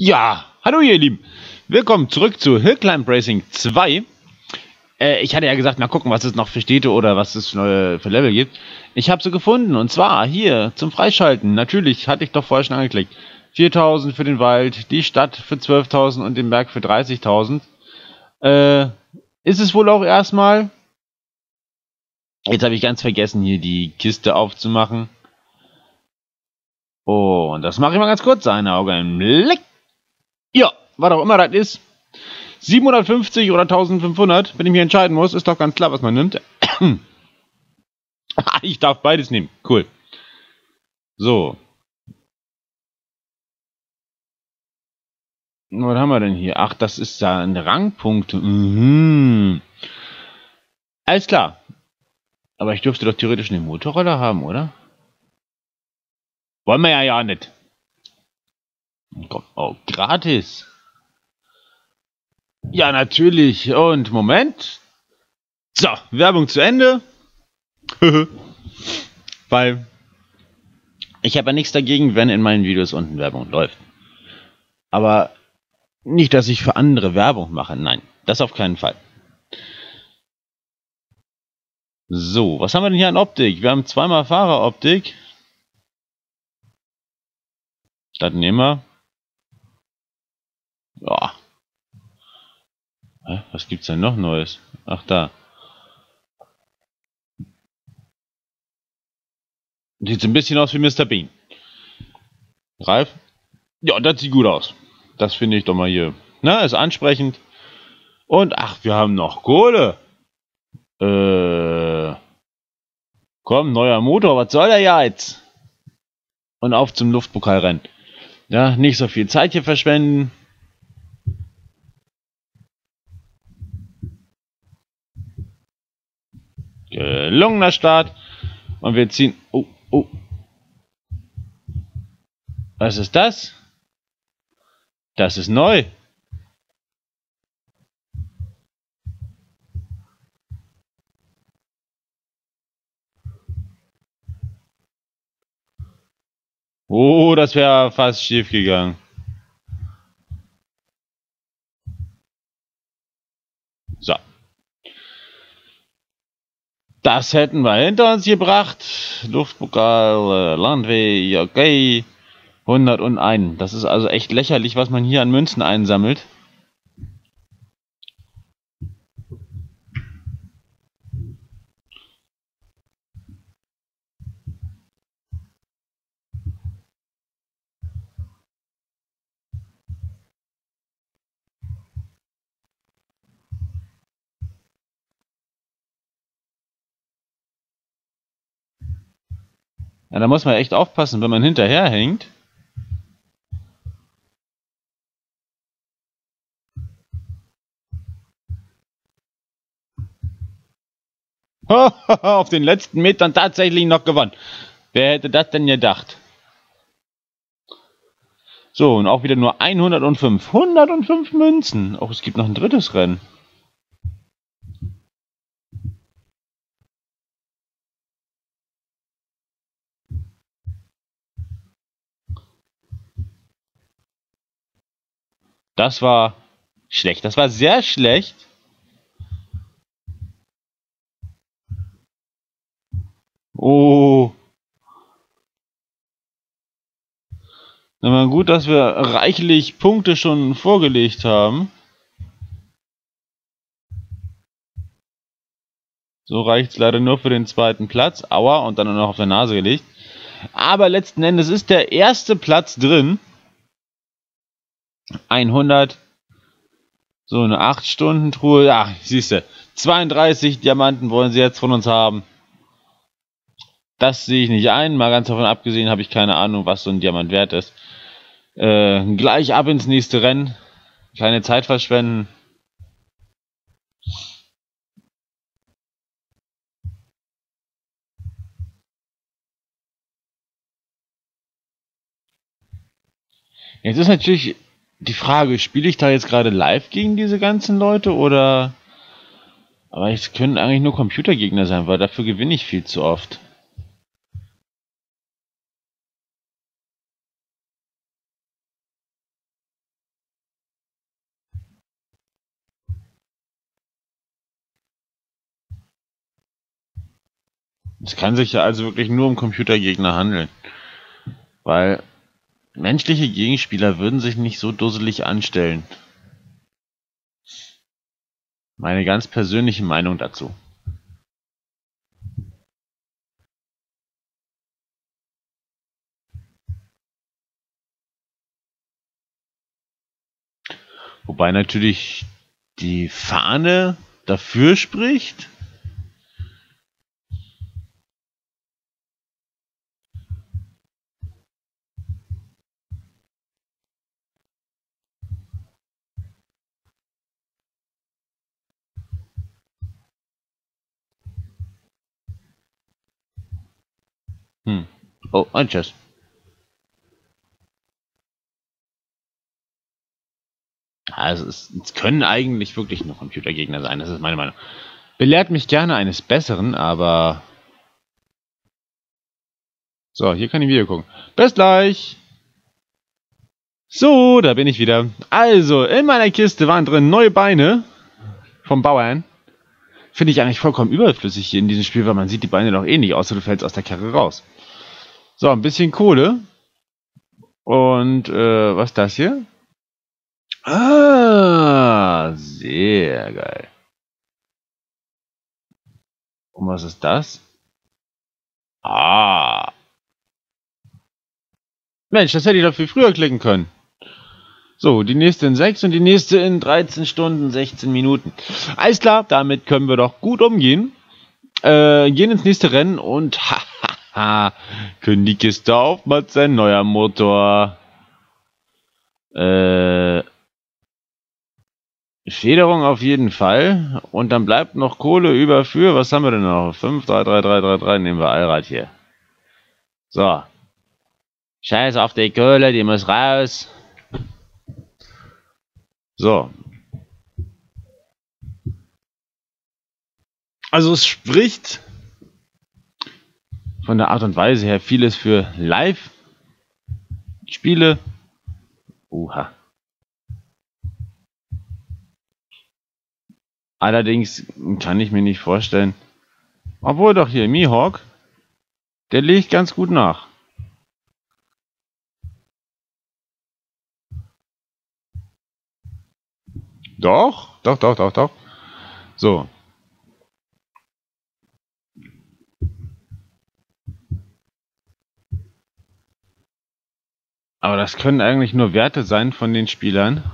Ja, hallo ihr Lieben. Willkommen zurück zu Hill Climb Racing 2. Äh, ich hatte ja gesagt, mal gucken, was es noch für Städte oder was es für, Level gibt. Ich habe sie gefunden und zwar hier zum Freischalten. Natürlich, hatte ich doch vorher schon angeklickt. 4000 für den Wald, die Stadt für 12.000 und den Berg für 30.000. Äh, ist es wohl auch erstmal. Jetzt habe ich ganz vergessen, hier die Kiste aufzumachen. Oh, und das mache ich mal ganz kurz. Eine Augenblick. Ja, was auch immer das ist. 750 oder 1500, wenn ich mich entscheiden muss, ist doch ganz klar, was man nimmt. ich darf beides nehmen. Cool. So. Was haben wir denn hier? Ach, das ist da ein Rangpunkt. Mhm. Alles klar. Aber ich dürfte doch theoretisch eine Motorrolle haben, oder? Wollen wir ja ja nicht. Oh, gratis. Ja, natürlich. Und Moment. So, Werbung zu Ende. Weil ich habe ja nichts dagegen, wenn in meinen Videos unten Werbung läuft. Aber nicht, dass ich für andere Werbung mache. Nein, das auf keinen Fall. So, was haben wir denn hier an Optik? Wir haben zweimal Fahreroptik. Das nehmen wir. Ja. Was gibt's denn noch Neues? Ach, da. Sieht ein bisschen aus wie Mr. Bean. Ralf? Ja, das sieht gut aus. Das finde ich doch mal hier. Na, ist ansprechend. Und ach, wir haben noch Kohle. Äh. Komm, neuer Motor, was soll der jetzt? Und auf zum Luftpokalrennen. Ja, nicht so viel Zeit hier verschwenden. Gelungener Start. Und wir ziehen. Oh, oh. Was ist das? Das ist neu. Oh, das wäre fast schief gegangen. So. Das hätten wir hinter uns gebracht. Luftpokal, äh, Landweg, okay. 101. Das ist also echt lächerlich, was man hier an Münzen einsammelt. Ja, da muss man echt aufpassen, wenn man hinterherhängt. Auf den letzten Metern tatsächlich noch gewonnen. Wer hätte das denn gedacht? So, und auch wieder nur 105. 105 Münzen. Auch es gibt noch ein drittes Rennen. Das war schlecht. Das war sehr schlecht. Oh. Mal gut, dass wir reichlich Punkte schon vorgelegt haben. So reicht es leider nur für den zweiten Platz. Aua, und dann noch auf der Nase gelegt. Aber letzten Endes ist der erste Platz drin. 100. So eine 8-Stunden-Truhe. Ja, siehst du. 32 Diamanten wollen sie jetzt von uns haben. Das sehe ich nicht ein. Mal ganz davon abgesehen habe ich keine Ahnung, was so ein Diamant wert ist. Äh, gleich ab ins nächste Rennen. Keine Zeit verschwenden. Jetzt ist natürlich die Frage, spiele ich da jetzt gerade live gegen diese ganzen Leute oder. Aber es können eigentlich nur Computergegner sein, weil dafür gewinne ich viel zu oft. Es kann sich ja also wirklich nur um Computergegner handeln. Weil menschliche Gegenspieler würden sich nicht so dusselig anstellen. Meine ganz persönliche Meinung dazu. Wobei natürlich die Fahne dafür spricht. Oh, ein Chess. Also es, es können eigentlich wirklich nur Computergegner sein, das ist meine Meinung. Belehrt mich gerne eines Besseren, aber... So, hier kann ich wieder gucken. Bis gleich! So, da bin ich wieder. Also, in meiner Kiste waren drin neue Beine vom Bauern. Finde ich eigentlich vollkommen überflüssig hier in diesem Spiel, weil man sieht die Beine doch eh nicht, außer du fällst aus der Karre raus. So, ein bisschen Kohle. Und, äh, was ist das hier? Ah, sehr geil. Und was ist das? Ah. Mensch, das hätte ich doch viel früher klicken können. So, die nächste in 6 und die nächste in 13 Stunden, 16 Minuten. Alles klar, damit können wir doch gut umgehen. Äh, gehen ins nächste Rennen und hahaha, können die Kiste aufmachen, sein neuer Motor. Äh, Federung auf jeden Fall. Und dann bleibt noch Kohle über für, was haben wir denn noch? 5, 3, 3, 3, 3, 3, nehmen wir Allrad hier. So. Scheiß auf die Kohle, die muss raus. So. Also es spricht von der Art und Weise her vieles für Live-Spiele. Uha. Allerdings kann ich mir nicht vorstellen, obwohl doch hier Mihawk, der legt ganz gut nach. Doch, doch, doch, doch, doch. So. Aber das können eigentlich nur Werte sein von den Spielern,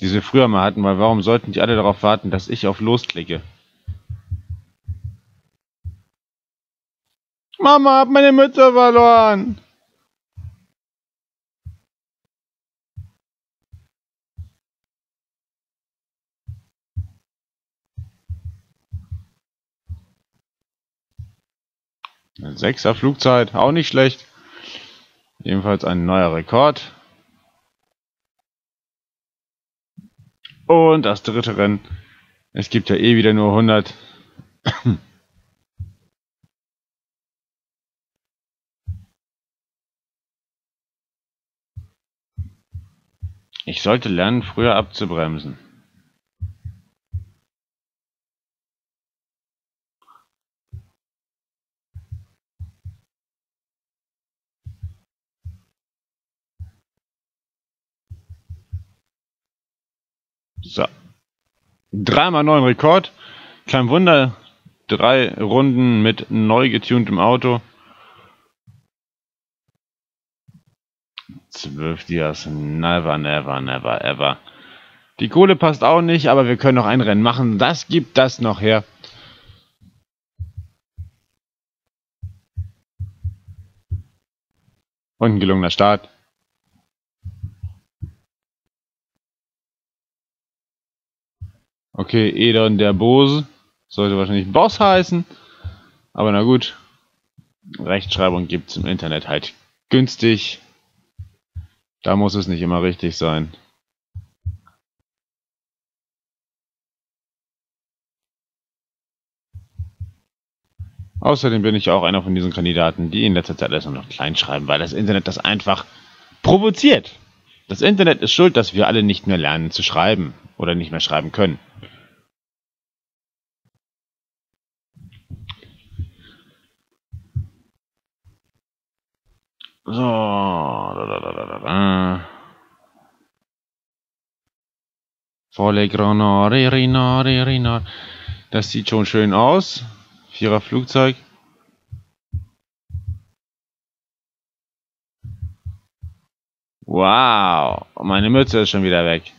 die sie früher mal hatten, weil warum sollten die alle darauf warten, dass ich auf Los klicke? Mama, hab meine Mütze verloren! Sechser Flugzeit, auch nicht schlecht. Ebenfalls ein neuer Rekord. Und das dritte Rennen. Es gibt ja eh wieder nur 100. Ich sollte lernen, früher abzubremsen. So. Dreimal neuen Rekord. Kein Wunder. Drei Runden mit neu getuntem Auto. Zwölf Dias. Never, never, never, ever. Die Kohle passt auch nicht, aber wir können noch ein Rennen machen. Das gibt das noch her. Und ein gelungener Start. Okay, Edon der Bose. Sollte wahrscheinlich Boss heißen. Aber na gut. Rechtschreibung gibt es im Internet halt günstig. Da muss es nicht immer richtig sein. Außerdem bin ich auch einer von diesen Kandidaten, die in letzter Zeit alles nur noch klein schreiben, weil das Internet das einfach provoziert. Das Internet ist schuld, dass wir alle nicht mehr lernen zu schreiben oder nicht mehr schreiben können. So. Da, da, da, da, da. Volle Granare, Renare, Renare. Das sieht schon schön aus. Vierer Flugzeug. Wow, meine Mütze ist schon wieder weg.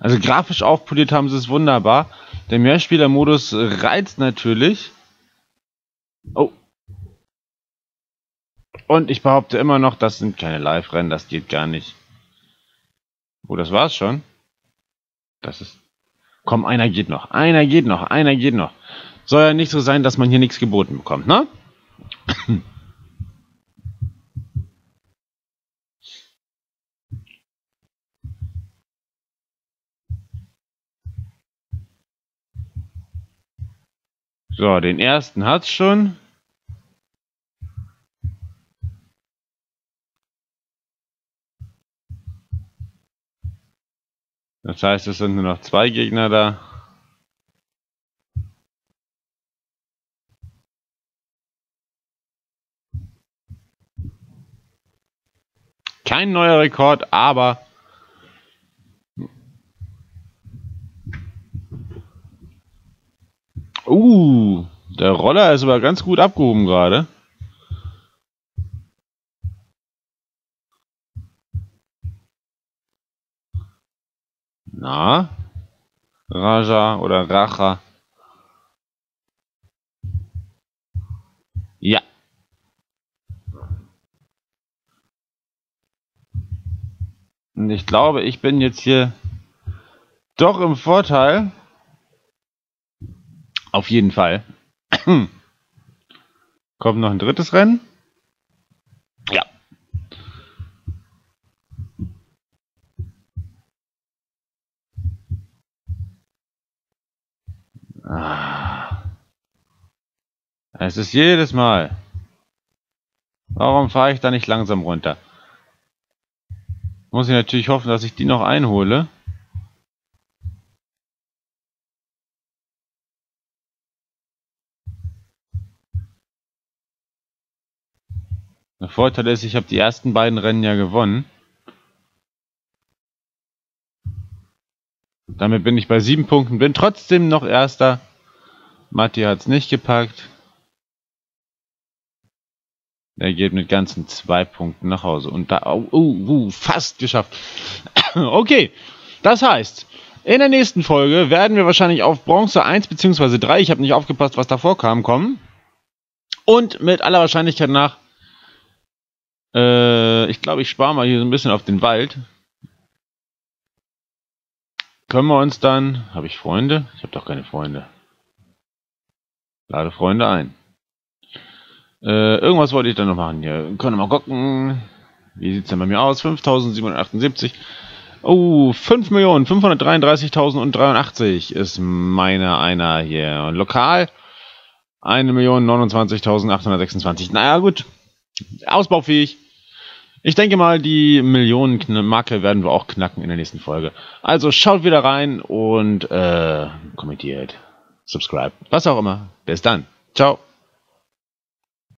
Also grafisch aufpoliert haben sie es wunderbar. Der Mehrspieler-Modus reizt natürlich. Oh. Und ich behaupte immer noch, das sind keine Live-Rennen, das geht gar nicht. Oh, das war's schon. Das ist. Komm, einer geht noch. Einer geht noch. Einer geht noch. Soll ja nicht so sein, dass man hier nichts geboten bekommt, ne? So, den ersten hat's schon. Das heißt, es sind nur noch zwei Gegner da. Kein neuer Rekord, aber Uh, der Roller ist aber ganz gut abgehoben gerade. Na? Raja oder Racha? Ja. Und ich glaube, ich bin jetzt hier doch im Vorteil. Auf jeden Fall. Kommt noch ein drittes Rennen? Ja. Ah. Es ist jedes Mal. Warum fahre ich da nicht langsam runter? Muss ich natürlich hoffen, dass ich die noch einhole. Der Vorteil ist, ich habe die ersten beiden Rennen ja gewonnen. Damit bin ich bei sieben Punkten, bin trotzdem noch Erster. Matti hat es nicht gepackt. Er geht mit ganzen zwei Punkten nach Hause. Und da, oh, oh, oh fast geschafft. okay, das heißt, in der nächsten Folge werden wir wahrscheinlich auf Bronze 1 bzw. 3, ich habe nicht aufgepasst, was davor kam, kommen. Und mit aller Wahrscheinlichkeit nach äh, ich glaube, ich spare mal hier so ein bisschen auf den Wald. Können wir uns dann... Habe ich Freunde? Ich habe doch keine Freunde. Lade Freunde ein. Äh, irgendwas wollte ich dann noch machen hier. Können wir mal gucken. Wie sieht es denn bei mir aus? 5778. Oh, 5.533.083 ist meine einer hier. Und lokal 1.029.826. Naja, gut ausbaufähig. Ich denke mal, die Millionen-Marke werden wir auch knacken in der nächsten Folge. Also schaut wieder rein und äh, kommentiert, subscribe, was auch immer. Bis dann. Ciao.